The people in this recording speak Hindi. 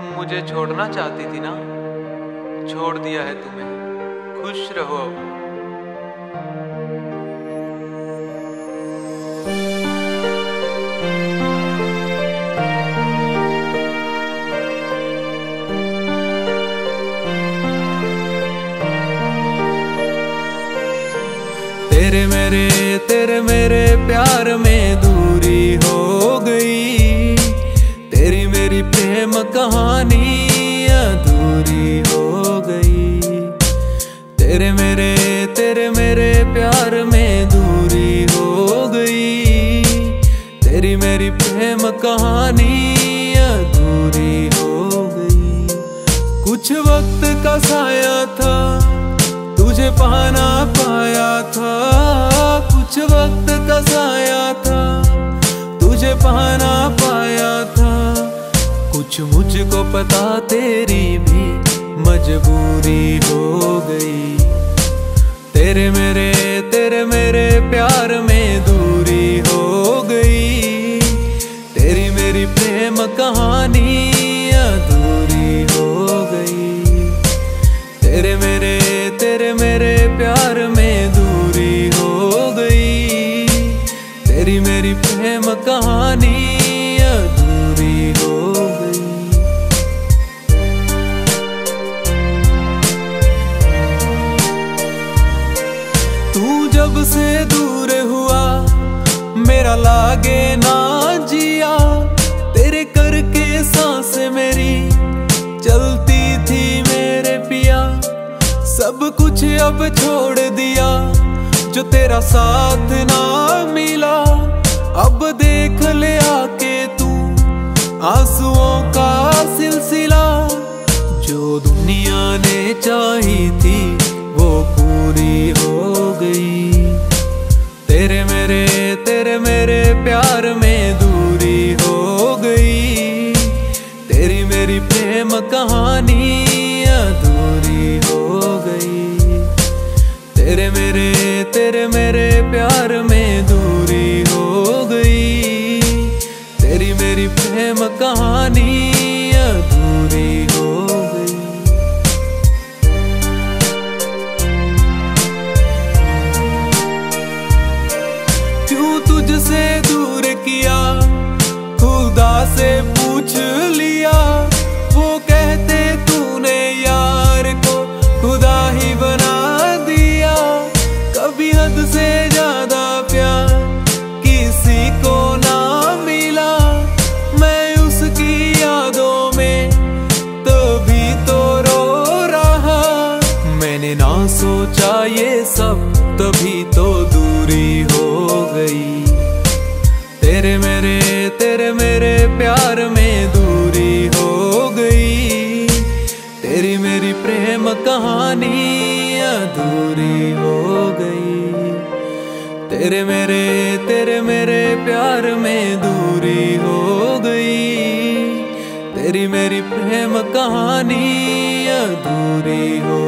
मुझे छोड़ना चाहती थी ना? छोड़ दिया है तुम्हें। खुश रहो अब। तेरे मेरे तेरे मेरे प्यार में दूरी हो गई। कहानी अधूरी हो गई। तेरे मेरे तेरे मेरे प्यार में दूरी हो गई। तेरी मेरी प्रेम कहानी अधूरी हो गई। कुछ वक्त का साया था, तुझे पाना पाया। मुझको पता तेरी भी मजबूरी हो गई। तेरे मेरे तेरे मेरे प्यार में दूरी हो गई। तेरी मेरी प्रेम कहानी अधूरी हो गई। तेरे मेरे तेरे मेरे प्यार में दूरी हो गई। तेरी मेरी प्रेम कहानी से दूर हुआ, मेरा लागे ना जिया। तेरे करके सांस मेरी चलती थी मेरे पिया। सब कुछ अब छोड़ दिया, जो तेरा साथ ना मिला। अब देख ले आके तू, आंसुओं का सिलसिला। जो दुनिया ने चाही मेरे प्यार में दूरी हो गई। तेरी मेरी प्रेम कहानी अधूरी हो गई। तेरे मेरे तेरे मेरे प्यार में दूरी हो गई। तेरी मेरी प्रेम कहानी अधूरी तुझसे दूर किया, खुदा से पूछ लिया। वो कहते, तूने यार को खुदा ही बना दिया। कभी हद से ज़्यादा प्यार किसी को ना मिला। मैं उसकी यादों में तभी तो रो रहा। मैंने ना सोचा ये सब, तभी तो दूरी हो गई। तेरे मेरे तेरे मेरे प्यार में दूरी हो गई। तेरी मेरी प्रेम कहानी अधूरी हो गई। तेरे मेरे तेरे मेरे प्यार में दूरी हो गई। तेरी मेरी प्रेम कहानी अधूरी हो